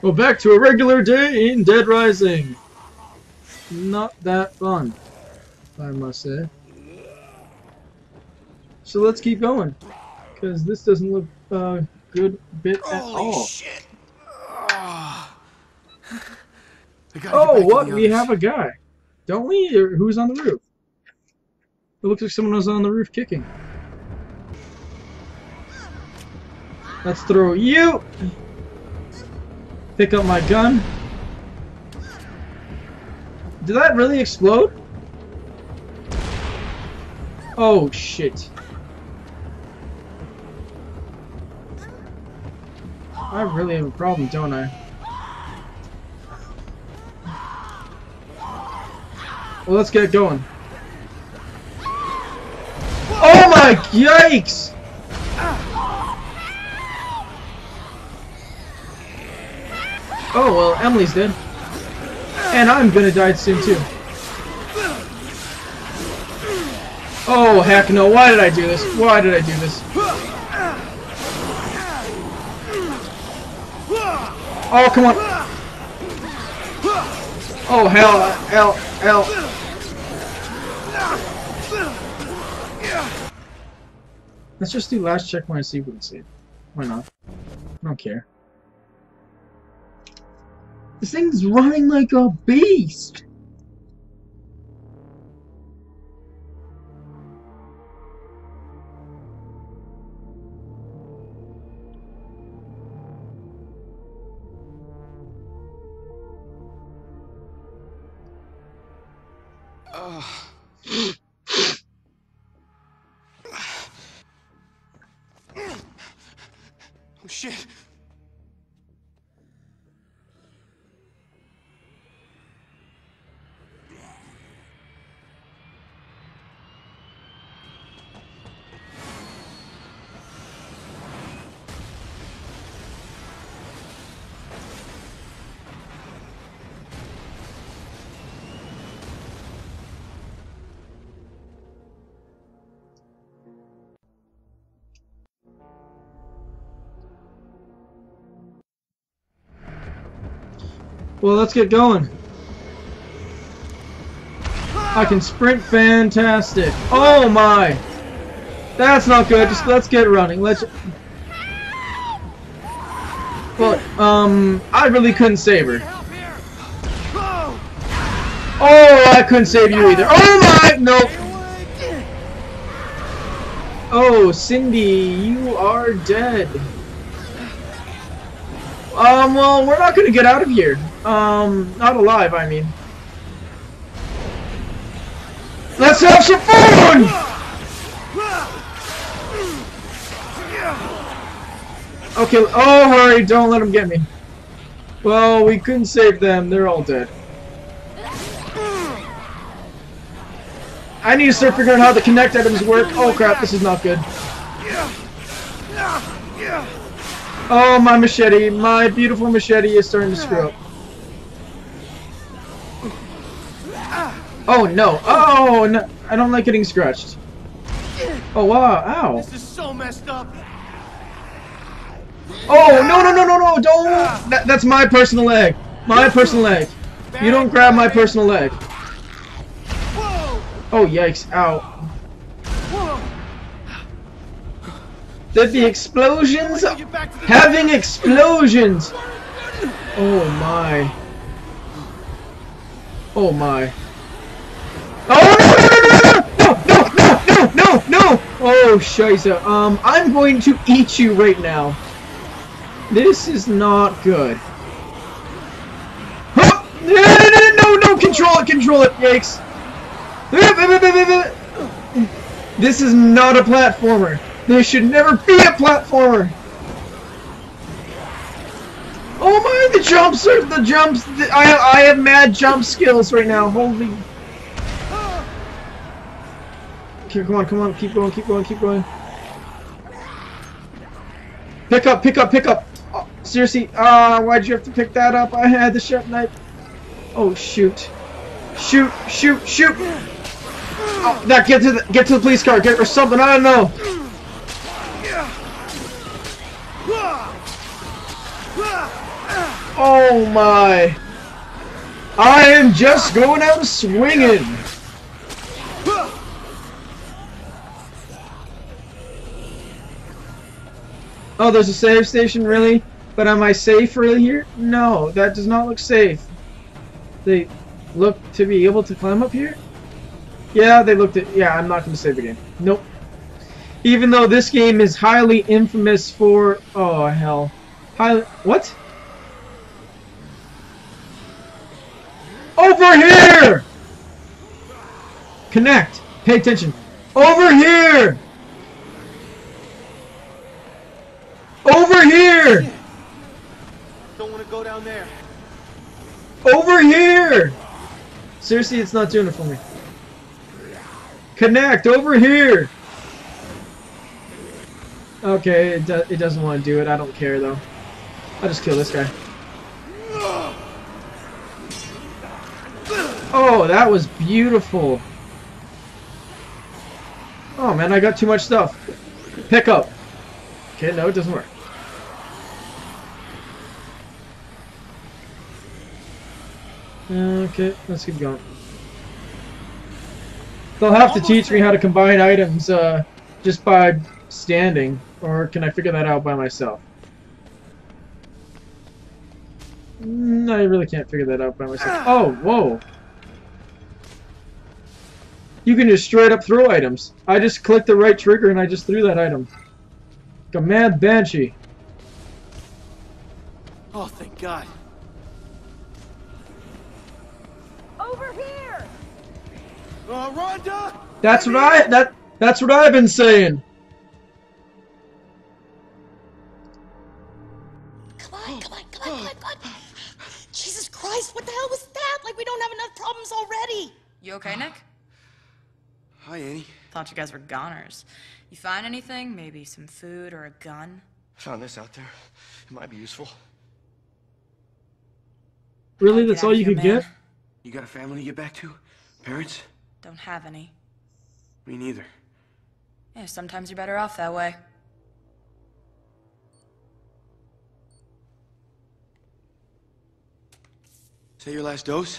Well, back to a regular day in Dead Rising. Not that fun, I must say. So let's keep going, because this doesn't look uh, good bit at all. shit! I gotta get Oh, what? We have a guy, don't we? Or who's on the roof? It looks like someone was on the roof kicking. Let's throw you. Pick up my gun. Did that really explode? Oh shit. I really have a problem, don't I? Well, let's get going. Oh my yikes! Oh well, Emily's dead. And I'm gonna die soon too. Oh heck no, why did I do this? Why did I do this? Oh come on! Oh hell, hell, hell. Let's just do last checkpoint and see if we can save. Why not? I don't care. This thing's running like a beast! Oh shit! Well, let's get going. I can sprint fantastic. Oh my! That's not good. Just let's get running. Let's. Well, um, I really couldn't save her. Oh! Oh, I couldn't save you either. Oh my! Nope. Oh, Cindy, you are dead. Um, well, we're not gonna get out of here. Um, not alive, I mean. Let's have some fun! Okay, oh, hurry, don't let them get me. Well, we couldn't save them, they're all dead. I need to start figuring out how the connect items work. Oh crap, this is not good. Oh, my machete, my beautiful machete is starting to screw up. Oh no, oh no, I don't like getting scratched. Oh wow, ow. This is so messed up! Oh, no, no, no, no, no, don't! That, that's my personal leg. My personal leg. You don't grab my personal leg. Oh, yikes, ow. Did the explosions? I gotta get back to the Having explosions! Oh my. Oh my. Oh no no no no no! Oh scheisse. Um, I'm going to eat you right now. This is not good. Huh! No no no no no! Control it! Control it! Yikes! This is not a platformer. There should never be a platformer. Oh my, the jumps are the jumps. The, I I have mad jump skills right now. Holy. Come on, come on, keep going, keep going, keep going. Pick up, pick up, pick up. Oh, seriously, ah, why'd you have to pick that up? I had the sharp knife. Oh shoot, shoot, shoot, shoot. Oh, that get to the get to the police car, get or something. I don't know. Oh my! I am just going out swinging. Oh, there's a save station, really? But am I safe really here? No, that does not look safe. They look to be able to climb up here? Yeah, they looked at. Yeah, I'm not going to save the game. Nope. Even though this game is highly infamous for. Oh, hell. Highly. What? Over here! Connect. Pay attention. Over here! Over here! Don't want to go down there. Over here! Seriously, it's not doing it for me. Connect over here! Okay, it, do it doesn't want to do it. I don't care though. I'll just kill this guy. Oh, that was beautiful. Oh man, I got too much stuff. Pick up. Okay, no, it doesn't work. Okay, let's keep going. They'll have to teach me how to combine items uh, just by standing, or can I figure that out by myself? Mm, I really can't figure that out by myself. Oh, whoa! You can just straight up throw items. I just clicked the right trigger and I just threw that item. Like a mad banshee. Oh, thank God. Uh, Rhonda! That's what I that that's what I've been saying. Come on, come on, come on, come on, come on. Jesus Christ, what the hell was that? Like, we don't have enough problems already. You okay, Nick? Hi, Annie. Thought you guys were goners. You find anything? Maybe some food or a gun? Found this out there. It might be useful. Really, that's all you could man. get? You got a family to get back to? Parents? Don't have any. Me neither. Yeah, sometimes you're better off that way. Is that your last dose?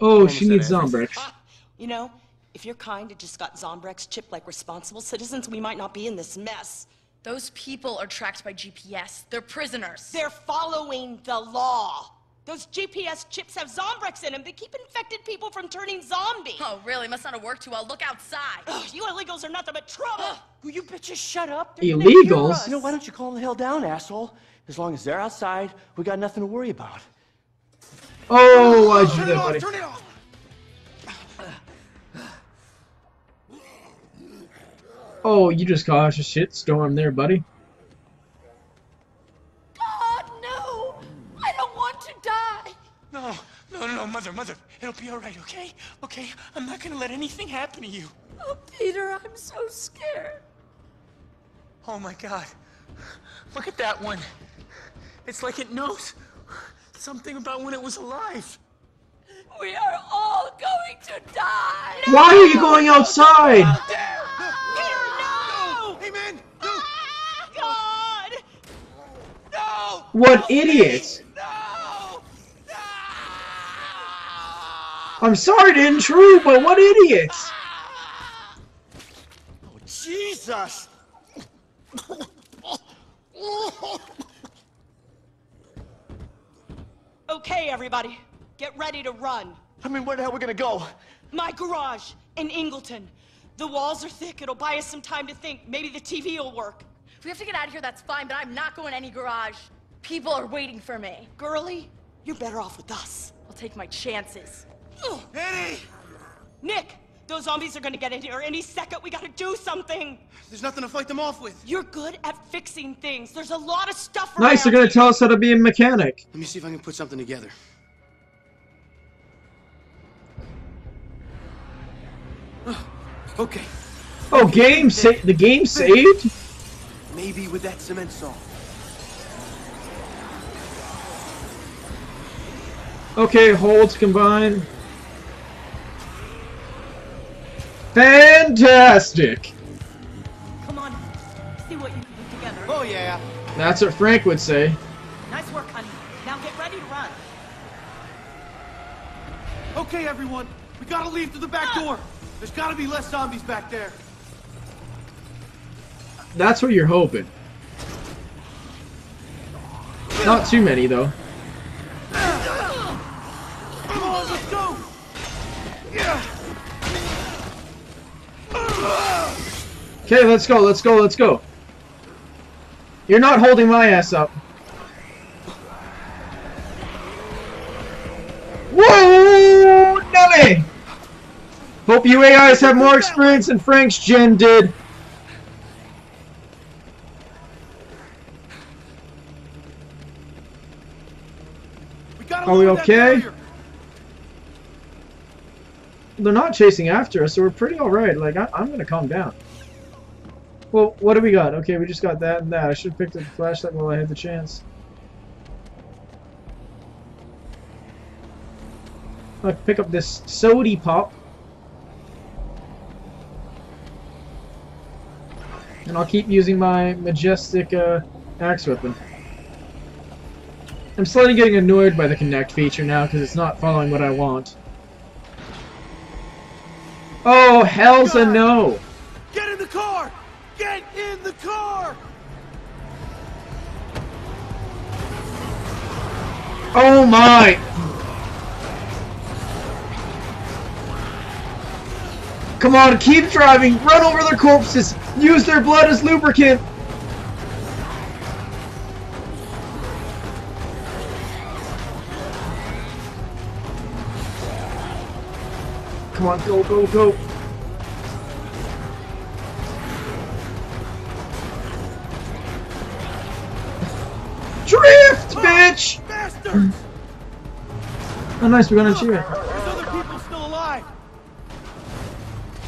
Oh, she needs everything. Zombrex. Uh, you know, if you're kind and just got Zombrex chipped like responsible citizens, we might not be in this mess. Those people are tracked by GPS. They're prisoners. They're following the law. Those GPS chips have Zombrex in them. They keep infected people from turning zombie. Oh, really? Must not have worked too well. Look outside. Ugh, you illegals are nothing but trouble. Will you bitches shut up? Illegals? You know, why don't you calm the hell down, asshole? As long as they're outside, we got nothing to worry about. Oh, why'd you do Turn it that, off! buddy? Turn it off! Oh, you just caused a shit storm there, buddy. No, no, no, mother, mother. It'll be all right, okay? Okay? I'm not gonna let anything happen to you. Oh, Peter, I'm so scared. Oh my god. Look at that one. It's like it knows something about when it was alive. We are all going to die. Why are you going outside? Peter, no! Hey, man! No! Ah, god! No! What idiots! No! I'm sorry to intrude, but what idiots! Oh, Jesus! Okay, everybody, get ready to run. I mean, where the hell are we gonna go? My garage in Ingleton. The walls are thick. It'll buy us some time to think. Maybe the TV will work. If we have to get out of here, that's fine, but I'm not going to any garage. People are waiting for me. Girlie, you're better off with us. I'll take my chances. Ugh. Annie! Nick, those zombies are gonna get in here any second. We gotta do something. There's nothing to fight them off with. You're good at fixing things. There's a lot of stuff Nice, they're gonna tell us how to be a mechanic. Let me see if I can put something together. Oh, okay, Oh, game sa- the game saved? maybe with that cement saw. Okay, holds combined. Fantastic! Come on, see what you can put together. Oh, yeah. That's what Frank would say. Nice work, honey. Now get ready to run. Okay, everyone. We gotta leave through the back ah. door. There's gotta be less zombies back there. That's what you're hoping. Not too many, though. Come on, let's go! Okay, let's go, let's go, let's go. You're not holding my ass up. Whoa, Nelly! Hope you AIs have more experience than Frank's gen did. We Are we okay? They're not chasing after us, so we're pretty alright. Like, I I'm gonna calm down. Well, what do we got? Okay, we just got that and that. I should have picked up the flashlight while I had the chance. I pick up this sody pop. And I'll keep using my majestic uh, axe weapon. I'm slightly getting annoyed by the connect feature now because it's not following what I want. Oh, hell's a no! Get in the car! Oh my! Come on, keep driving! Run over their corpses! Use their blood as lubricant! Come on, go, go, go! Bitch! Oh, nice, we got an achievement. There's other people still alive!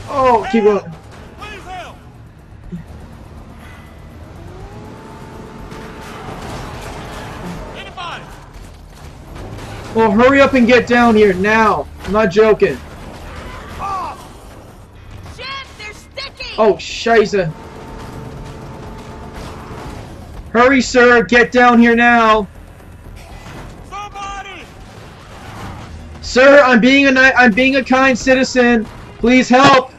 Oh, keep going. Please help! Anybody! Well, hurry up and get down here now. I'm not joking. Oh, shit, they're sticky! Oh. Hurry, sir. Get down here now. Sir, I'm being a ni- I'm being a kind citizen. Please help.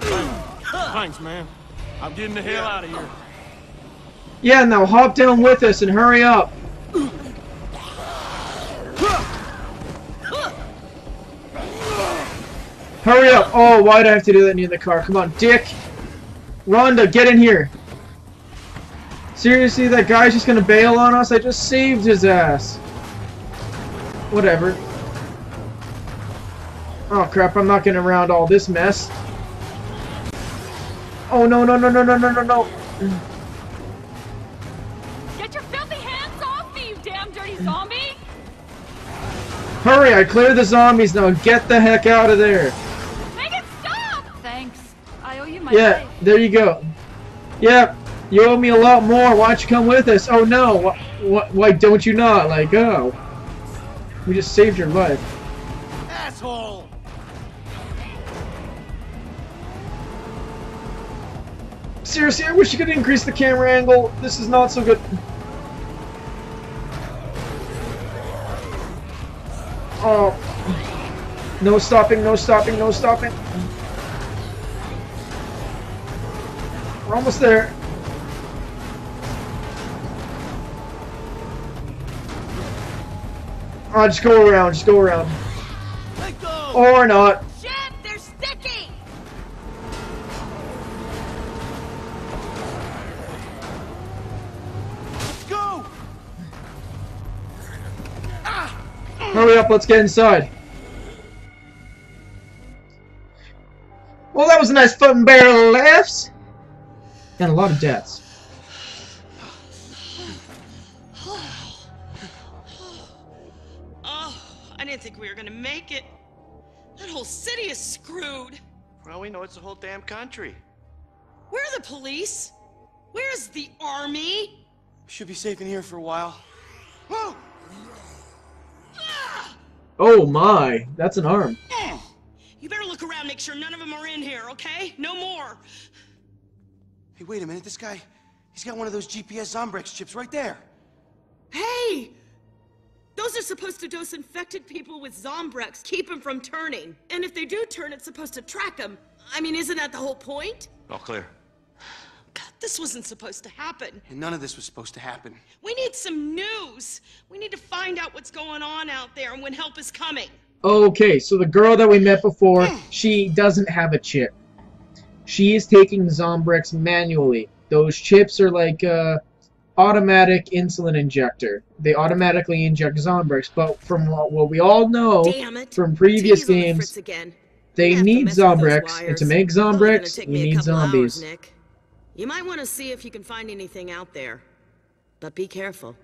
Thanks, man. I'm getting the hell out of here. Yeah, now hop down with us and hurry up. Hurry up. Oh, why'd I have to do that near the car? Come on, dick. Rhonda, get in here. Seriously, that guy's just gonna bail on us? I just saved his ass. Whatever. Oh crap, I'm not getting around all this mess. Oh no no no no no no no no. Get your filthy hands off me, you damn dirty zombie! Hurry, I cleared the zombies now. Get the heck out of there. Make it stop! Thanks. I owe you my Yeah, life. there you go. Yeah, you owe me a lot more. Why don't you come with us? Oh no, why, why, why don't you not? Like, oh. We just saved your life. Asshole! Seriously, I wish you could increase the camera angle. This is not so good. Oh. No stopping, no stopping, no stopping. We're almost there. Oh, just go around, just go around. Or not. Hurry up, let's get inside. Well, that was a nice foot and barrel of laughs. And a lot of deaths. Oh, I didn't think we were gonna make it. That whole city is screwed. Well, we know it's the whole damn country. Where are the police? Where's the army? Should be safe in here for a while. Whoa! Oh my, that's an arm. Hmm. You better look around, make sure none of them are in here, okay? No more. Hey, wait a minute. This guy, he's got one of those GPS Zombrex chips right there. Hey! Those are supposed to dose infected people with Zombrex, keep them from turning. And if they do turn, it's supposed to track them. I mean, isn't that the whole point? All clear. God, this wasn't supposed to happen. And none of this was supposed to happen. We need some news. We need to find out what's going on out there and when help is coming. Okay, so the girl that we met before, she doesn't have a chip. She is taking Zombrex manually. Those chips are like uh, automatic insulin injector. They automatically inject Zombrex, but from what what we all know from previous TV's on the games, again. they We have to need mess with those Zombrex, and to make It's only gonna Zombrex, take we need zombies. Hours, Nick. You might want to see if you can find anything out there. But be careful.